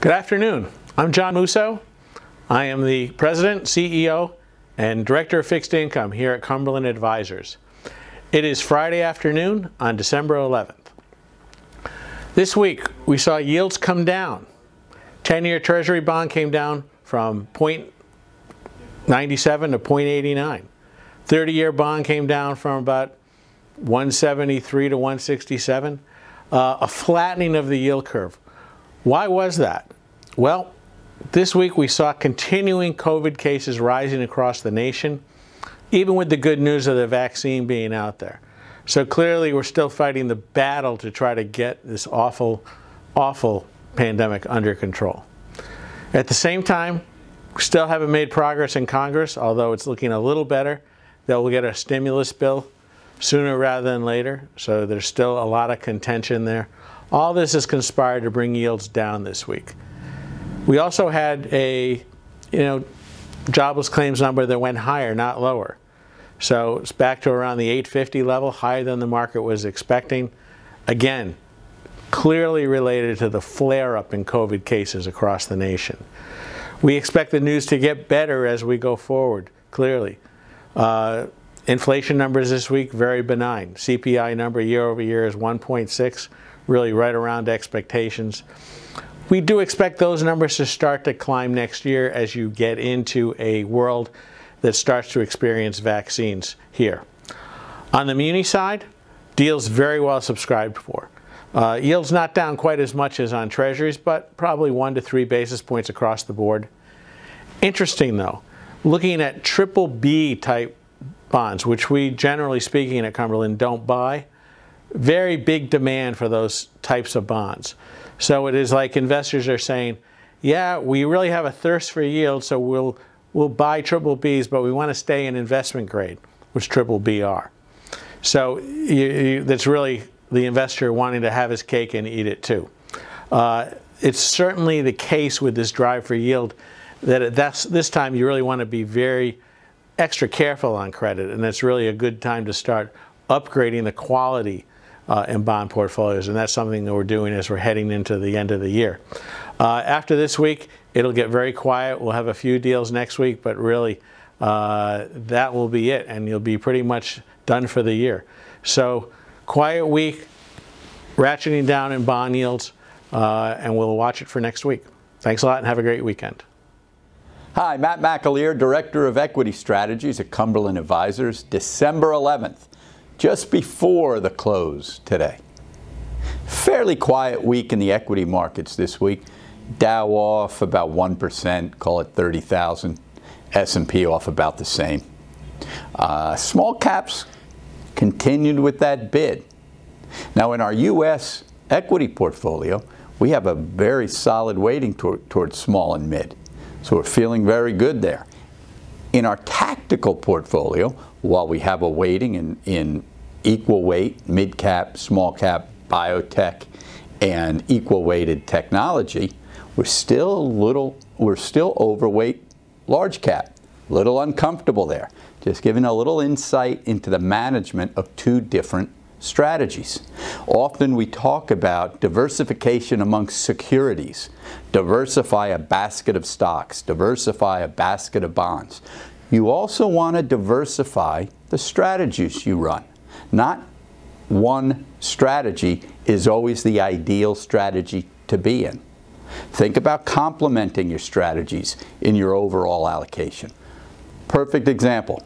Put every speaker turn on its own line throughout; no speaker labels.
Good afternoon. I'm John Mousseau. I am the President, CEO, and Director of Fixed Income here at Cumberland Advisors. It is Friday afternoon on December 11th. This week, we saw yields come down. 10-year Treasury bond came down from 0.97 to 0.89. 30-year bond came down from about 173 to 167. Uh, a flattening of the yield curve. Why was that? Well, this week we saw continuing COVID cases rising across the nation, even with the good news of the vaccine being out there. So clearly we're still fighting the battle to try to get this awful, awful pandemic under control. At the same time, we still haven't made progress in Congress, although it's looking a little better that we'll get a stimulus bill sooner rather than later. So there's still a lot of contention there. All this has conspired to bring yields down this week. We also had a, you know, jobless claims number that went higher, not lower. So it's back to around the 850 level, higher than the market was expecting. Again, clearly related to the flare-up in COVID cases across the nation. We expect the news to get better as we go forward, clearly. Uh, inflation numbers this week, very benign. CPI number year over year is 1.6, really right around expectations. We do expect those numbers to start to climb next year as you get into a world that starts to experience vaccines here. On the muni side, deals very well subscribed for. Uh, yields not down quite as much as on treasuries, but probably one to three basis points across the board. Interesting though, looking at triple B type bonds, which we generally speaking at Cumberland don't buy, very big demand for those types of bonds. So it is like investors are saying, yeah, we really have a thirst for yield, so we'll, we'll buy triple Bs, but we want to stay in investment grade, which triple B are. So you, you, that's really the investor wanting to have his cake and eat it too. Uh, it's certainly the case with this drive for yield that that's, this time you really want to be very extra careful on credit, and it's really a good time to start upgrading the quality uh, in bond portfolios, and that's something that we're doing as we're heading into the end of the year. Uh, after this week, it'll get very quiet. We'll have a few deals next week, but really uh, that will be it, and you'll be pretty much done for the year. So quiet week, ratcheting down in bond yields, uh, and we'll watch it for next week. Thanks a lot and have a great weekend.
Hi, Matt McAleer, Director of Equity Strategies at Cumberland Advisors, December 11th, just before the close today. Fairly quiet week in the equity markets this week. Dow off about 1%, call it 30,000. S&P off about the same. Uh, small caps continued with that bid. Now in our U.S. equity portfolio, we have a very solid weighting toward, towards small and mid. So we're feeling very good there. In our tactical portfolio, while we have a weighting in, in equal weight, mid cap, small cap, biotech, and equal weighted technology, we're still a little, we're still overweight large cap. Little uncomfortable there. Just giving a little insight into the management of two different strategies. Often we talk about diversification amongst securities. Diversify a basket of stocks, diversify a basket of bonds. You also want to diversify the strategies you run. Not one strategy is always the ideal strategy to be in. Think about complementing your strategies in your overall allocation. Perfect example,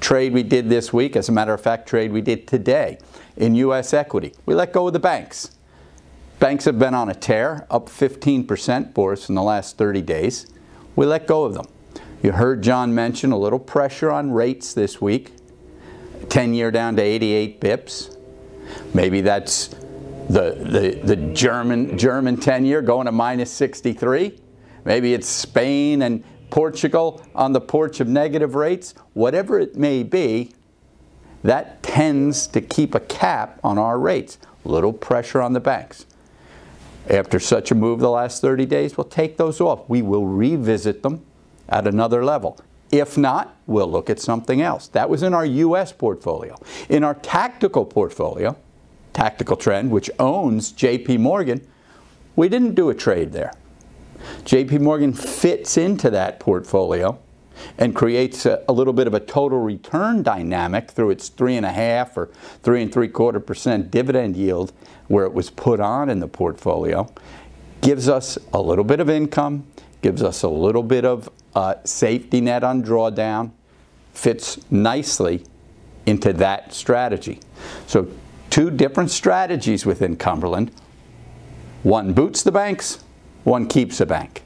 trade we did this week, as a matter of fact, trade we did today in U.S. equity. We let go of the banks. Banks have been on a tear, up 15% for us in the last 30 days. We let go of them. You heard John mention a little pressure on rates this week. 10 year down to 88 bips. Maybe that's the, the, the German, German 10 year going to minus 63. Maybe it's Spain and Portugal on the porch of negative rates. Whatever it may be, that tends to keep a cap on our rates. Little pressure on the banks. After such a move the last 30 days, we'll take those off. We will revisit them at another level. If not, we'll look at something else. That was in our U.S. portfolio. In our tactical portfolio, Tactical Trend, which owns JP Morgan, we didn't do a trade there. JP Morgan fits into that portfolio and creates a, a, little bit of a total return dynamic through its three and a half or three and three quarter percent dividend yield where it was put on in the portfolio, gives us a little bit of income, gives us a little bit of uh, safety net on drawdown, fits nicely into that strategy. So two different strategies within Cumberland. One boots the banks, one keeps a bank.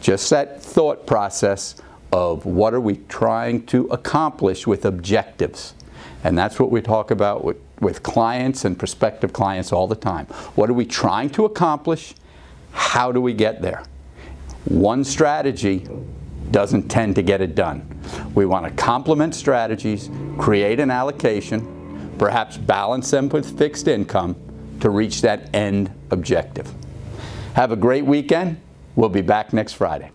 Just that thought process of what are we trying to accomplish with objectives. And that's what we talk about with, with clients and prospective clients all the time. What are we trying to accomplish? How do we get there? One strategy doesn't tend to get it done. We want to complement strategies, create an allocation, perhaps balance them with fixed income to reach that end objective. Have a great weekend. We'll be back next Friday.